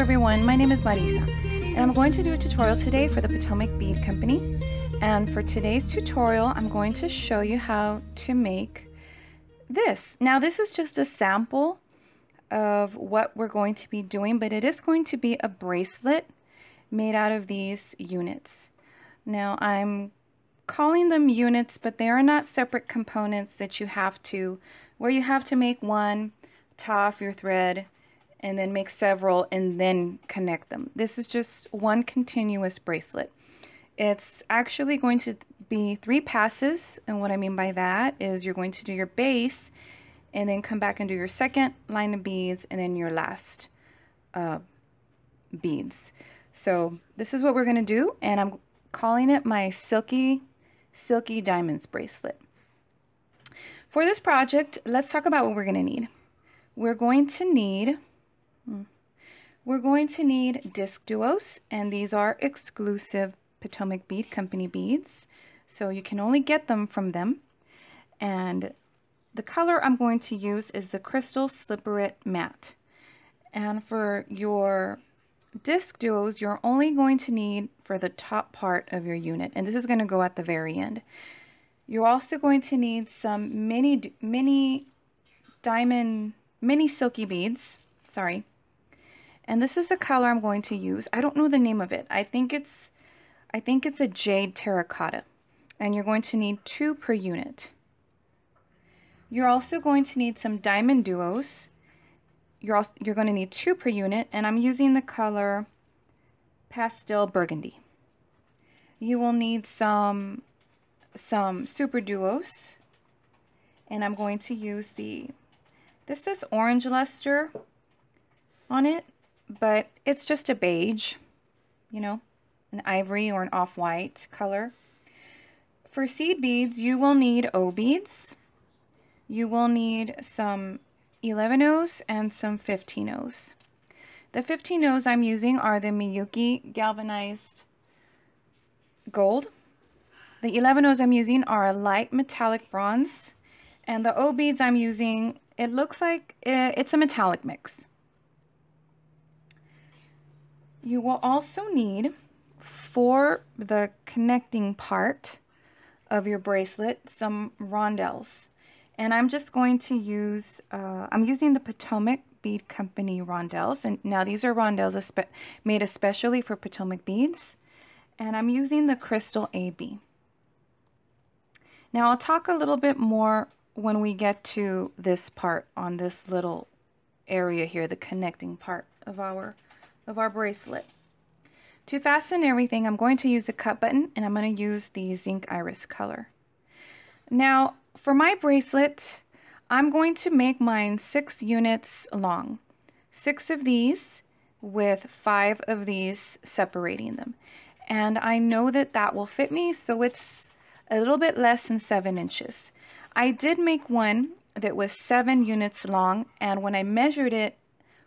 everyone, my name is Marissa and I'm going to do a tutorial today for the Potomac Bead Company and for today's tutorial I'm going to show you how to make this. Now this is just a sample of what we're going to be doing but it is going to be a bracelet made out of these units. Now I'm calling them units but they are not separate components that you have to where you have to make one, tie off your thread, and then make several and then connect them. This is just one continuous bracelet. It's actually going to be three passes and what I mean by that is you're going to do your base and then come back and do your second line of beads and then your last uh, beads. So this is what we're going to do and I'm calling it my Silky Silky Diamonds bracelet. For this project, let's talk about what we're going to need. We're going to need we're going to need disc duos, and these are exclusive Potomac Bead Company beads, so you can only get them from them. And the color I'm going to use is the Crystal Sliperit Matte. And for your disc duos, you're only going to need for the top part of your unit, and this is going to go at the very end. You're also going to need some mini, mini diamond, mini silky beads, sorry, and this is the color I'm going to use. I don't know the name of it. I think it's I think it's a jade terracotta. And you're going to need two per unit. You're also going to need some diamond duos. You're also, you're going to need two per unit and I'm using the color pastel burgundy. You will need some some super duos and I'm going to use the this is orange luster on it but it's just a beige, you know, an ivory or an off-white color. For seed beads, you will need O beads. You will need some 11 O's and some 15 O's. The 15 O's I'm using are the Miyuki Galvanized Gold. The 11 O's I'm using are a light metallic bronze. And the O beads I'm using, it looks like eh, it's a metallic mix. You will also need for the connecting part of your bracelet some rondelles. And I'm just going to use, uh, I'm using the Potomac Bead Company rondelles. And now these are rondelles made especially for Potomac beads. And I'm using the Crystal AB. Now I'll talk a little bit more when we get to this part on this little area here, the connecting part of our of our bracelet. To fasten everything, I'm going to use a cup button and I'm going to use the zinc iris color. Now, for my bracelet, I'm going to make mine six units long. Six of these with five of these separating them. And I know that that will fit me, so it's a little bit less than seven inches. I did make one that was seven units long, and when I measured it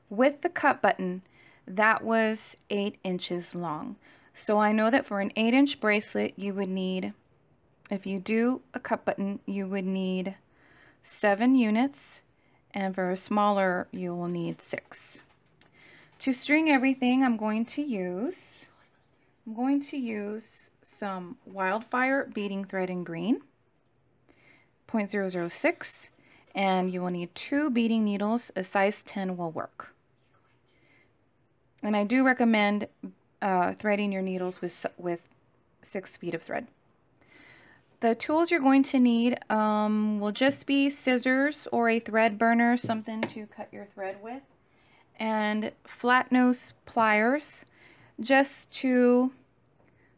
with the cup button, that was eight inches long. So I know that for an eight inch bracelet, you would need, if you do a cup button, you would need seven units. And for a smaller, you will need six. To string everything, I'm going to use, I'm going to use some Wildfire beading thread in green, 0.006, and you will need two beading needles. A size 10 will work. And I do recommend uh, threading your needles with, with six feet of thread. The tools you're going to need um, will just be scissors or a thread burner, something to cut your thread with, and flat nose pliers just to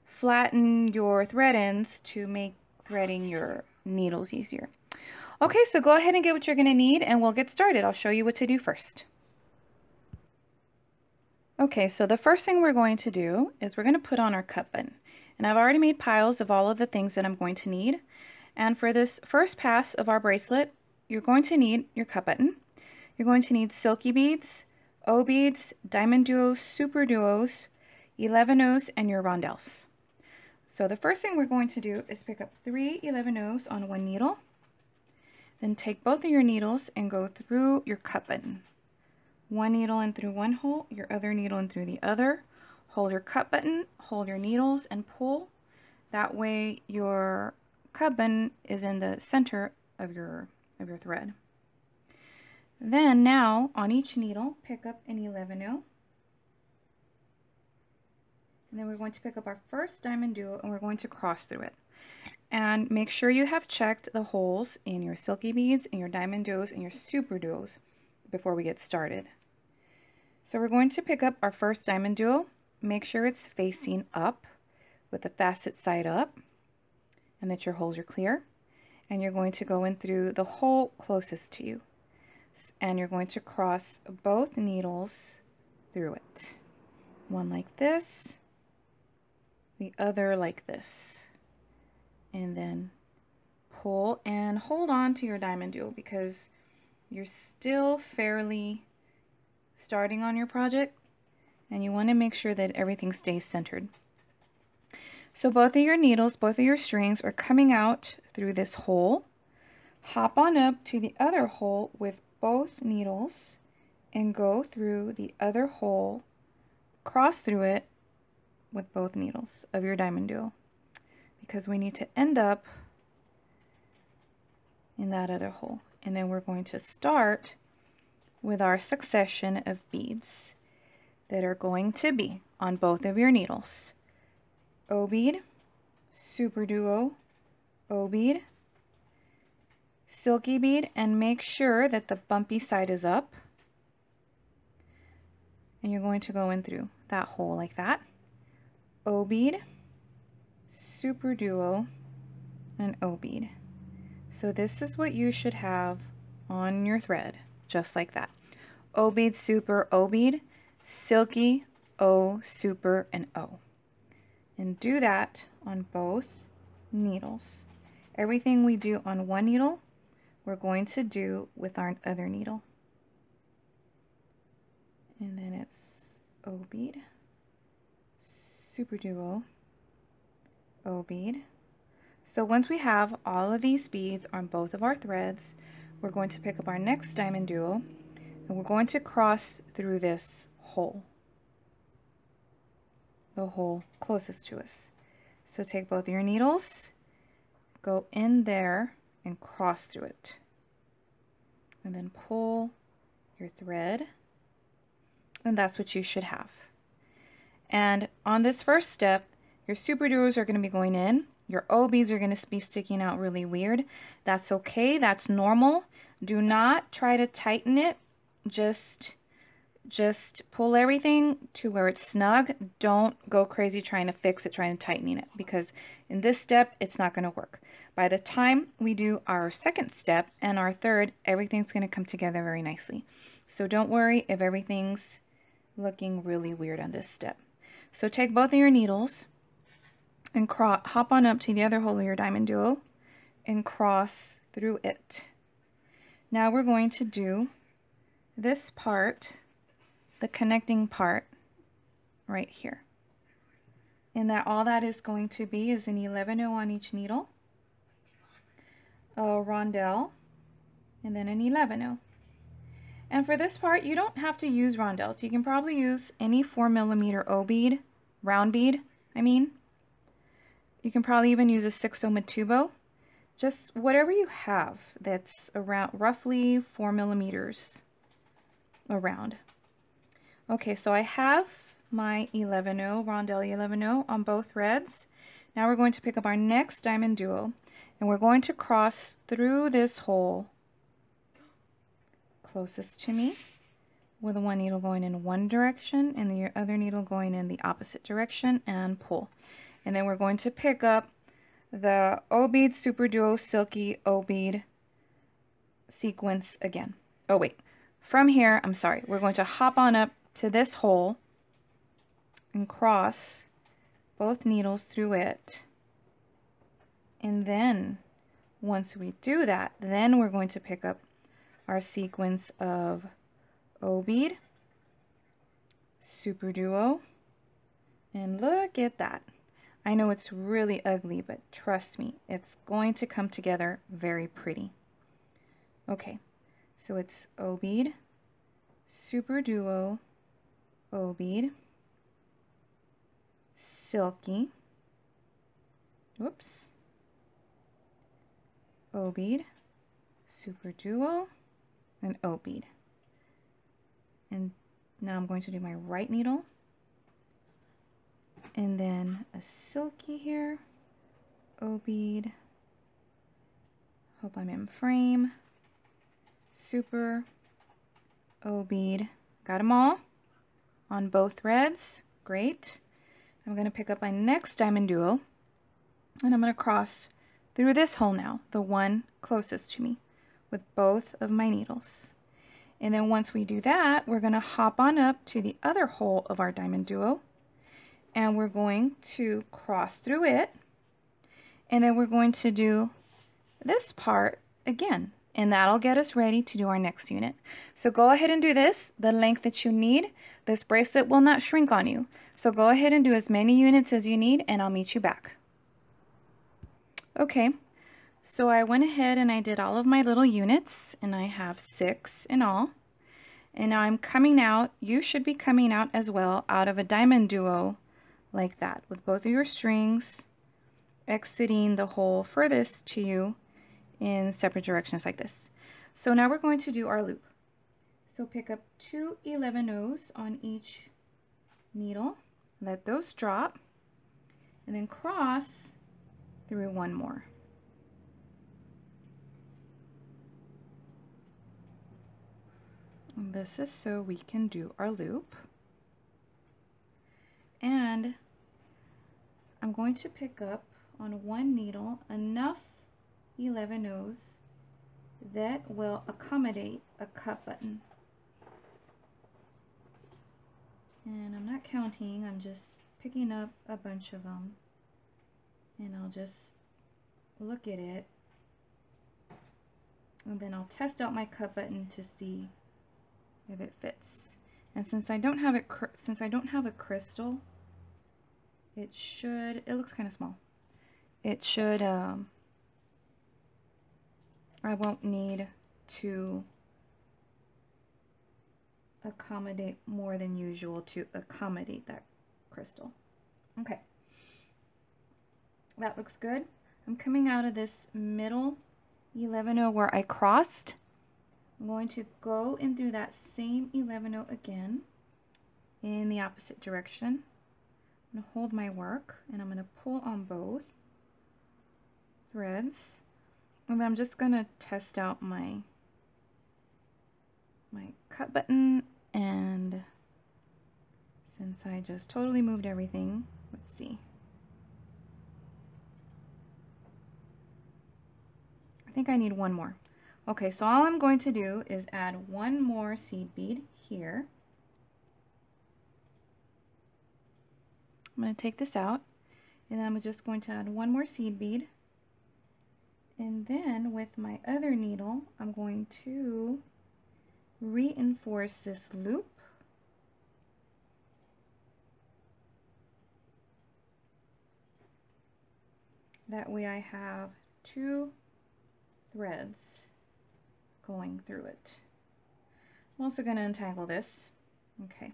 flatten your thread ends to make threading your needles easier. Okay, so go ahead and get what you're going to need and we'll get started. I'll show you what to do first. Okay, so the first thing we're going to do is we're going to put on our cup button. And I've already made piles of all of the things that I'm going to need. And for this first pass of our bracelet, you're going to need your cup button. You're going to need silky beads, O beads, diamond duos, super duos, 11 O's, and your rondelles. So the first thing we're going to do is pick up three 11 O's on one needle. Then take both of your needles and go through your cup button. One needle in through one hole, your other needle in through the other. Hold your cup button, hold your needles and pull. That way your cup button is in the center of your, of your thread. Then now on each needle, pick up an 11 0 and then we're going to pick up our first diamond duo and we're going to cross through it. And make sure you have checked the holes in your silky beads, in your diamond duos, and your super duos before we get started. So we're going to pick up our first diamond duo. Make sure it's facing up with the facet side up and that your holes are clear. And you're going to go in through the hole closest to you. And you're going to cross both needles through it. One like this the other like this. And then pull and hold on to your diamond duo because you're still fairly starting on your project and you want to make sure that everything stays centered. So both of your needles, both of your strings are coming out through this hole. Hop on up to the other hole with both needles and go through the other hole, cross through it, with both needles of your diamond duo because we need to end up in that other hole. And then we're going to start with our succession of beads that are going to be on both of your needles. O bead, super duo, O bead, silky bead, and make sure that the bumpy side is up. And you're going to go in through that hole like that. O bead, super duo, and O bead. So this is what you should have on your thread, just like that. O bead, super, O bead, silky, O, super, and O. And do that on both needles. Everything we do on one needle, we're going to do with our other needle. And then it's O bead super duo O bead. So once we have all of these beads on both of our threads, we're going to pick up our next diamond duo and we're going to cross through this hole, the hole closest to us. So take both your needles, go in there and cross through it. And then pull your thread and that's what you should have. And on this first step, your super duos are going to be going in. Your OBs are going to be sticking out really weird. That's okay. That's normal. Do not try to tighten it. Just, just pull everything to where it's snug. Don't go crazy trying to fix it, trying to tighten it. Because in this step, it's not going to work. By the time we do our second step and our third, everything's going to come together very nicely. So don't worry if everything's looking really weird on this step. So take both of your needles and hop on up to the other hole of your diamond duo and cross through it. Now we're going to do this part, the connecting part right here. And that all that is going to be is an 11 0 on each needle, a rondelle, and then an 11 0. And for this part, you don't have to use rondelles. You can probably use any 4 millimeter O bead, round bead, I mean. You can probably even use a 6 Matubo. Just whatever you have that's around roughly 4 millimeters around. Okay, so I have my 11-0, Rondelle 11-0 on both threads. Now we're going to pick up our next diamond duo and we're going to cross through this hole closest to me with one needle going in one direction and the other needle going in the opposite direction and pull. And then we're going to pick up the O-bead Super Duo Silky O-bead sequence again. Oh wait, from here, I'm sorry, we're going to hop on up to this hole and cross both needles through it. And then once we do that, then we're going to pick up our sequence of O bead, super duo, and look at that. I know it's really ugly, but trust me, it's going to come together very pretty. Okay, so it's O bead, Super Duo O bead, Silky, whoops, O bead, Super Duo, and O bead. And now I'm going to do my right needle and then a silky here, O bead, hope I'm in frame, super, O bead, got them all on both threads, great. I'm going to pick up my next diamond duo and I'm going to cross through this hole now, the one closest to me, with both of my needles. And then once we do that, we're going to hop on up to the other hole of our diamond duo and we're going to cross through it and then we're going to do this part again and that'll get us ready to do our next unit. So go ahead and do this the length that you need. This bracelet will not shrink on you. So go ahead and do as many units as you need and I'll meet you back. Okay, so I went ahead and I did all of my little units and I have six in all. And now I'm coming out, you should be coming out as well out of a diamond duo like that with both of your strings exiting the hole furthest to you in separate directions like this. So now we're going to do our loop. So pick up two 11 O's on each needle, let those drop, and then cross through one more. And this is so we can do our loop. And I'm going to pick up on one needle enough 11 O's that will accommodate a cup button. And I'm not counting, I'm just picking up a bunch of them and I'll just look at it and then I'll test out my cup button to see if it fits. And since I don't have it since I don't have a crystal it should, it looks kind of small. It should, um, I won't need to accommodate more than usual to accommodate that crystal. Okay. That looks good. I'm coming out of this middle 11 where I crossed. I'm going to go in through that same 11 again in the opposite direction. To hold my work and I'm going to pull on both threads. And I'm just going to test out my my cup button and since I just totally moved everything let's see. I think I need one more. Okay so all I'm going to do is add one more seed bead here I'm going to take this out and I'm just going to add one more seed bead and then with my other needle I'm going to reinforce this loop that way I have two threads going through it. I'm also going to untangle this. Okay.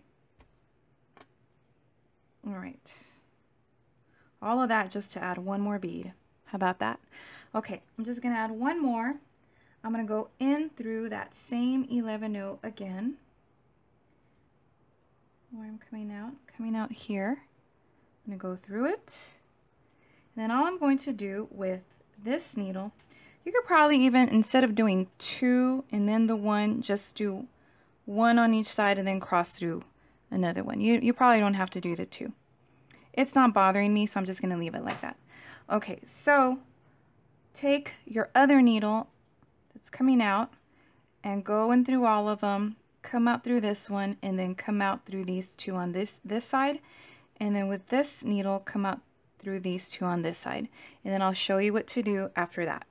All right. All of that just to add one more bead. How about that? Okay, I'm just going to add one more. I'm going to go in through that same 11 O again. Where I'm coming out, coming out here. I'm going to go through it. And then all I'm going to do with this needle, you could probably even, instead of doing two and then the one, just do one on each side and then cross through another one. You, you probably don't have to do the two. It's not bothering me, so I'm just going to leave it like that. Okay, so take your other needle that's coming out and go in through all of them, come out through this one, and then come out through these two on this, this side. And then with this needle, come out through these two on this side. And then I'll show you what to do after that.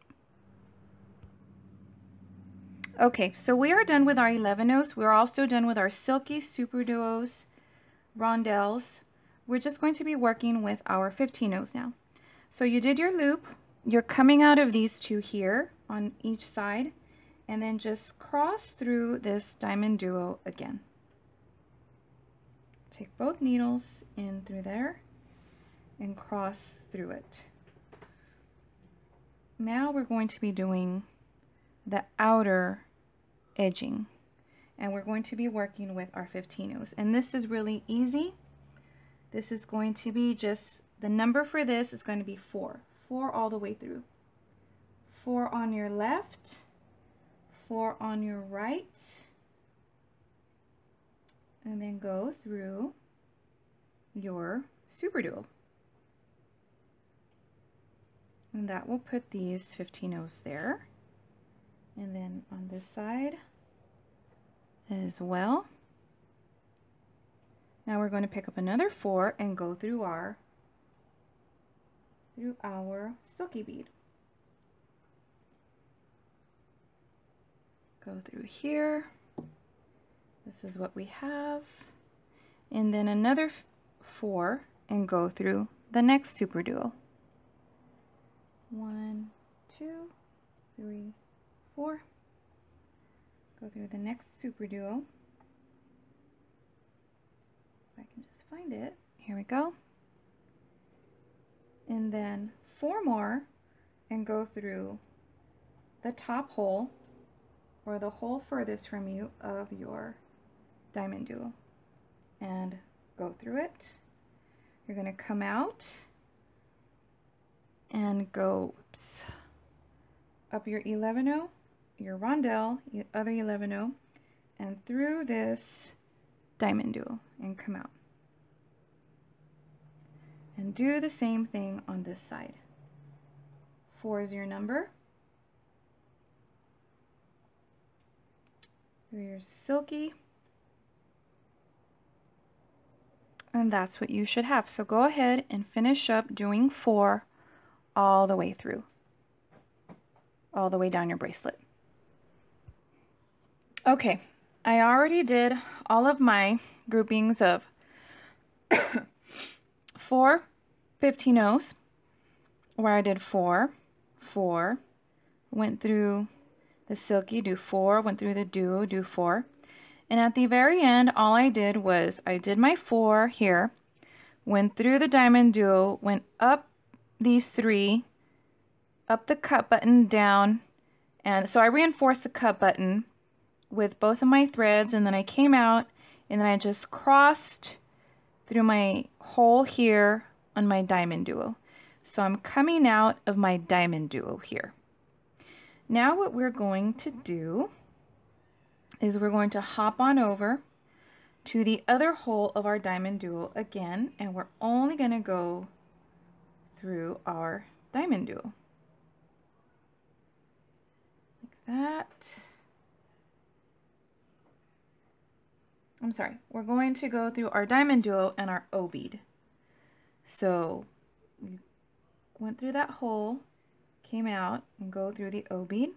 Okay, so we are done with our 11 O's. We're also done with our Silky Super Duos rondelles. We're just going to be working with our 15 O's now. So you did your loop. You're coming out of these two here on each side. and then just cross through this diamond duo again. Take both needles in through there and cross through it. Now we're going to be doing the outer edging. And we're going to be working with our 15 and this is really easy. This is going to be just the number for this is going to be four. Four all the way through. Four on your left. Four on your right. And then go through your super duo. And that will put these 15 O's there and then on this side as well. Now we're going to pick up another four and go through our through our silky bead. Go through here. This is what we have. And then another four and go through the next super duo. One, two, three, four. Go through the next super duo. If I can just find it. Here we go. And then four more and go through the top hole or the hole furthest from you of your diamond duo and go through it. You're going to come out and go oops, up your 11 your rondelle, other 11 and through this diamond duo and come out. And do the same thing on this side. Four is your number. Through your silky. And that's what you should have. So go ahead and finish up doing four all the way through. All the way down your bracelet. Okay, I already did all of my groupings of four 15 O's, where I did four, four, went through the silky, do four, went through the duo, do four. And at the very end, all I did was I did my four here, went through the diamond duo, went up these three, up the cup button, down, and so I reinforced the cup button with both of my threads and then I came out and then I just crossed through my hole here on my diamond duo. So I'm coming out of my diamond duo here. Now what we're going to do is we're going to hop on over to the other hole of our diamond duo again and we're only going to go through our diamond duo. Like that. I'm sorry, we're going to go through our diamond duo and our O bead. So we went through that hole, came out, and go through the O bead.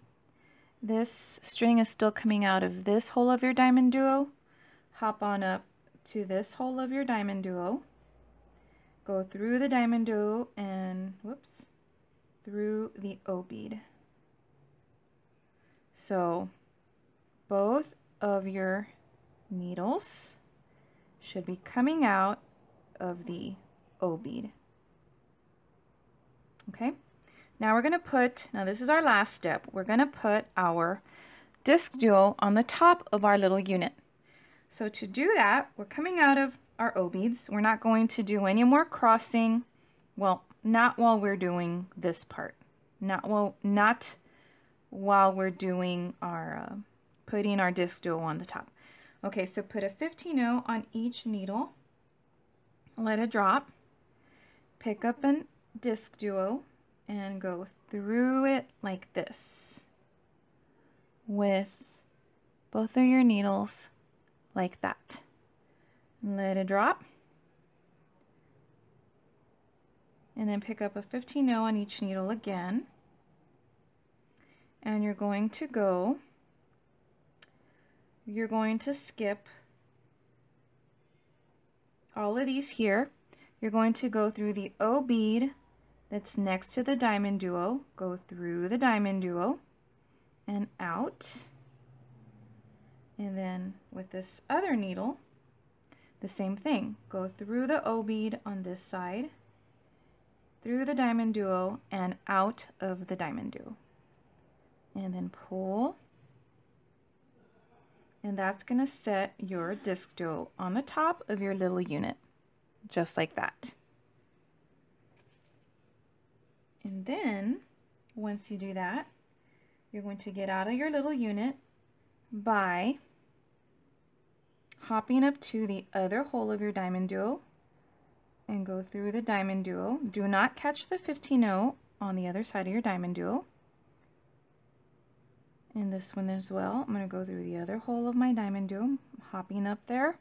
This string is still coming out of this hole of your diamond duo. Hop on up to this hole of your diamond duo. Go through the diamond duo and, whoops, through the O bead. So both of your needles should be coming out of the O bead. Okay, now we're going to put, now this is our last step, we're going to put our disc duo on the top of our little unit. So to do that, we're coming out of our O beads. We're not going to do any more crossing. Well, not while we're doing this part. Not while, not while we're doing our, uh, putting our disc duo on the top. Okay, so put a 15 on each needle, let it drop, pick up a disc duo, and go through it like this with both of your needles like that. Let it drop. And then pick up a 15 on each needle again. And you're going to go you're going to skip all of these here. You're going to go through the O bead that's next to the diamond duo, go through the diamond duo, and out. And then with this other needle, the same thing. Go through the O bead on this side, through the diamond duo, and out of the diamond duo. And then pull. And that's going to set your disc duo on the top of your little unit, just like that. And then, once you do that, you're going to get out of your little unit by hopping up to the other hole of your diamond duo and go through the diamond duo. Do not catch the 15-0 on the other side of your diamond duo. And this one as well. I'm going to go through the other hole of my diamond duo, hopping up there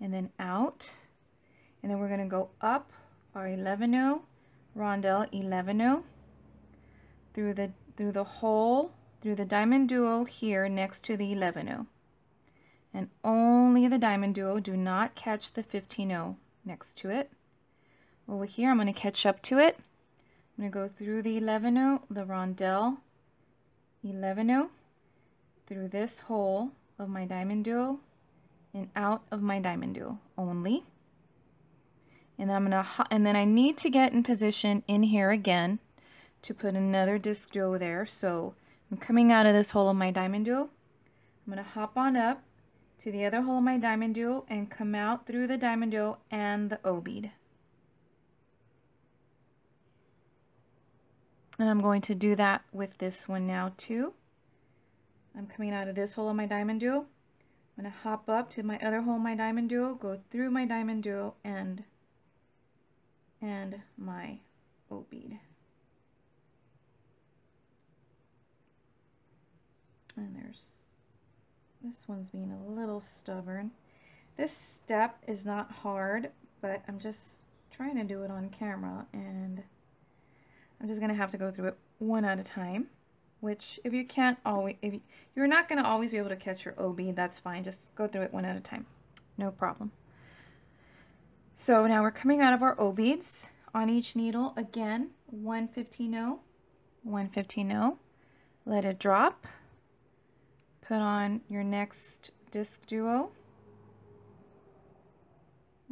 and then out. And then we're going to go up our 11-0, rondelle 11-0 through the through the hole, through the diamond duo here next to the 11-0 and only the diamond duo. Do not catch the 15-0 next to it. Over here, I'm going to catch up to it. I'm going to go through the 11-0, the rondelle 11-0, through this hole of my diamond duo and out of my diamond duo only. And then I'm to, and then I need to get in position in here again to put another disc duo there. So I'm coming out of this hole of my diamond duo. I'm going to hop on up to the other hole of my diamond duo and come out through the diamond duo and the O bead. And I'm going to do that with this one now too. I'm coming out of this hole of my diamond duo. I'm going to hop up to my other hole my diamond duo, go through my diamond duo and and my O bead. And there's this one's being a little stubborn. This step is not hard, but I'm just trying to do it on camera and I'm just going to have to go through it one at a time, which if you can't always, if you, you're not going to always be able to catch your OB, that's fine. Just go through it one at a time. No problem. So now we're coming out of our O beads on each needle. Again, 115 115 Let it drop put on your next disc duo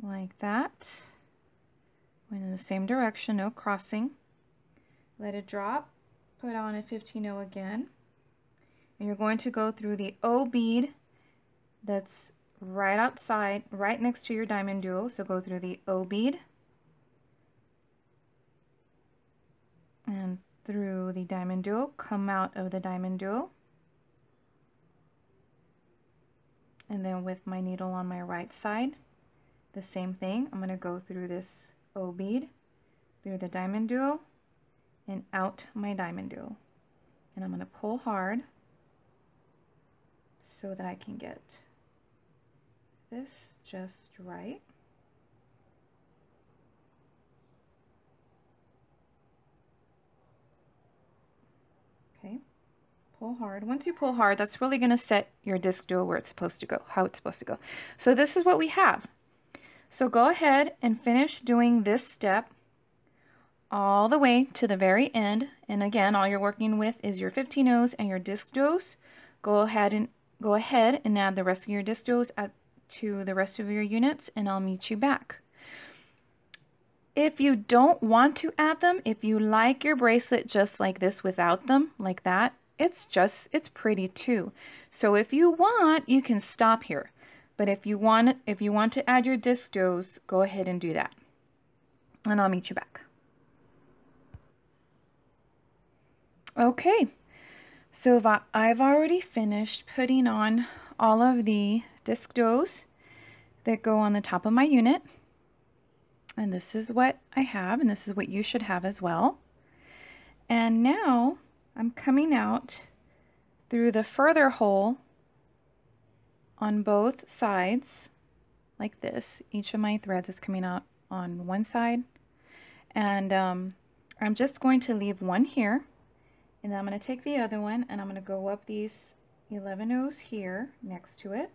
like that. Went in the same direction, no crossing. Let it drop, put on a 15-0 again. And you're going to go through the O bead that's right outside, right next to your diamond duo. So go through the O bead and through the diamond duo, come out of the diamond duo. and then with my needle on my right side the same thing I'm going to go through this O bead through the diamond duo and out my diamond duo and I'm going to pull hard so that I can get this just right okay pull hard. Once you pull hard, that's really going to set your disc duo where it's supposed to go, how it's supposed to go. So this is what we have. So go ahead and finish doing this step all the way to the very end. And again, all you're working with is your 15 O's and your disc duos. Go ahead and go ahead and add the rest of your disc duos at, to the rest of your units and I'll meet you back. If you don't want to add them, if you like your bracelet just like this without them, like that, it's just, it's pretty too. So if you want, you can stop here. But if you want, if you want to add your disc duos, go ahead and do that. And I'll meet you back. Okay, so I've already finished putting on all of the disc duos that go on the top of my unit. And this is what I have, and this is what you should have as well. And now I'm coming out through the further hole on both sides like this. Each of my threads is coming out on one side and um, I'm just going to leave one here and then I'm going to take the other one and I'm going to go up these 11 O's here next to it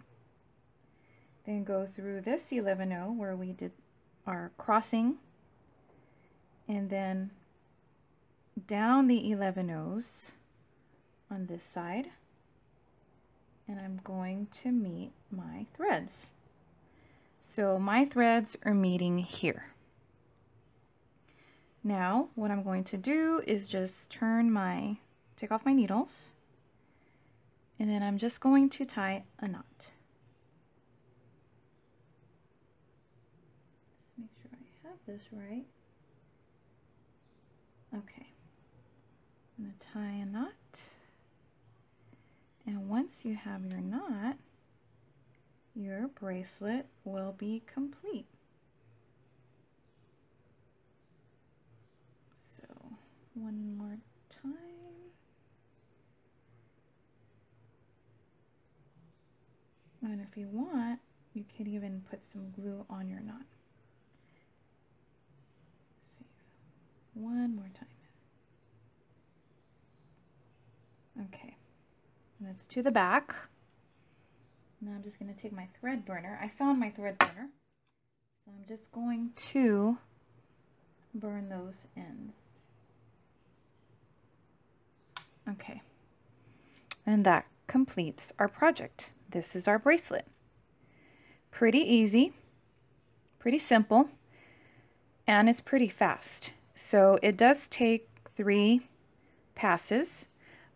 then go through this 11 O where we did our crossing and then down the 11 O's on this side and I'm going to meet my threads. So my threads are meeting here. Now what I'm going to do is just turn my, take off my needles and then I'm just going to tie a knot. Let's make sure I have this right. Okay. I'm going to tie a knot. And once you have your knot, your bracelet will be complete. So one more time. And if you want, you could even put some glue on your knot. One more time. Okay. And it's to the back. Now I'm just going to take my thread burner. I found my thread burner. So I'm just going to burn those ends. Okay. And that completes our project. This is our bracelet. Pretty easy, pretty simple, and it's pretty fast. So it does take three passes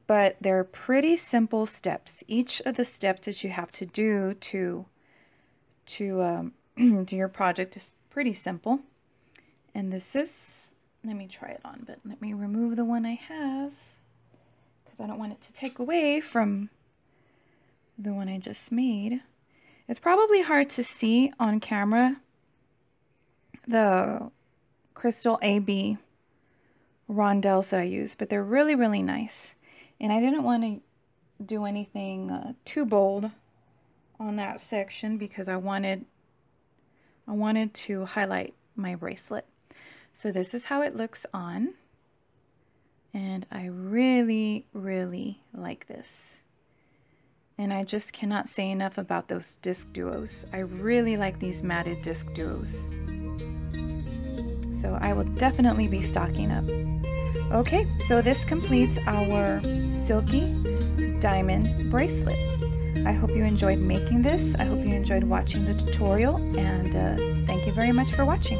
but they're pretty simple steps. Each of the steps that you have to do to to um, do your project is pretty simple. And this is, let me try it on, but let me remove the one I have because I don't want it to take away from the one I just made. It's probably hard to see on camera the crystal AB rondelles that I use, but they're really, really nice. And I didn't want to do anything uh, too bold on that section because I wanted I wanted to highlight my bracelet. So this is how it looks on. And I really, really like this. And I just cannot say enough about those disc duos. I really like these matted disc duos. So I will definitely be stocking up. Okay, so this completes our silky diamond bracelet. I hope you enjoyed making this. I hope you enjoyed watching the tutorial and uh, thank you very much for watching.